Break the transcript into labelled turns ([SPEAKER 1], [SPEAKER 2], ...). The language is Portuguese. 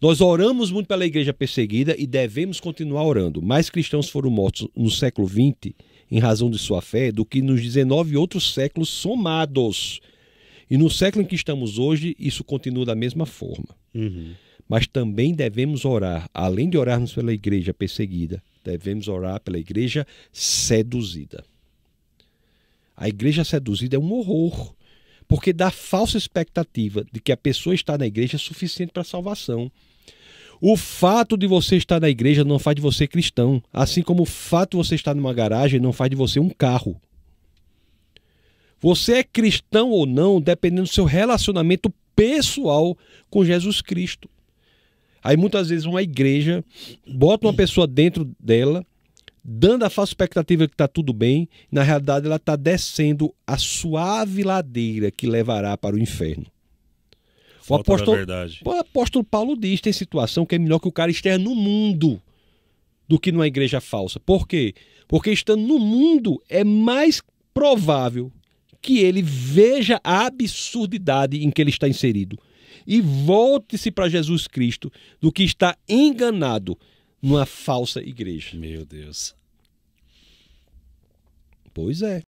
[SPEAKER 1] Nós oramos muito pela igreja perseguida e devemos continuar orando. Mais cristãos foram mortos no século XX em razão de sua fé do que nos 19 outros séculos somados. E no século em que estamos hoje, isso continua da mesma forma.
[SPEAKER 2] Uhum.
[SPEAKER 1] Mas também devemos orar, além de orarmos pela igreja perseguida, devemos orar pela igreja seduzida. A igreja seduzida é um horror, porque dá falsa expectativa de que a pessoa estar na igreja é suficiente para a salvação. O fato de você estar na igreja não faz de você cristão, assim como o fato de você estar numa garagem não faz de você um carro. Você é cristão ou não, dependendo do seu relacionamento pessoal com Jesus Cristo. Aí muitas vezes uma igreja bota uma pessoa dentro dela, dando a falsa expectativa que está tudo bem, na realidade ela está descendo a suave ladeira que levará para o inferno. O
[SPEAKER 2] Falta da
[SPEAKER 1] apóstolo,
[SPEAKER 2] verdade.
[SPEAKER 1] o apóstolo Paulo diz: tem situação que é melhor que o cara esteja no mundo do que numa igreja falsa. Por quê? Porque estando no mundo é mais provável que ele veja a absurdidade em que ele está inserido e volte-se para Jesus Cristo do que está enganado numa falsa igreja.
[SPEAKER 2] Meu Deus.
[SPEAKER 1] Pois é.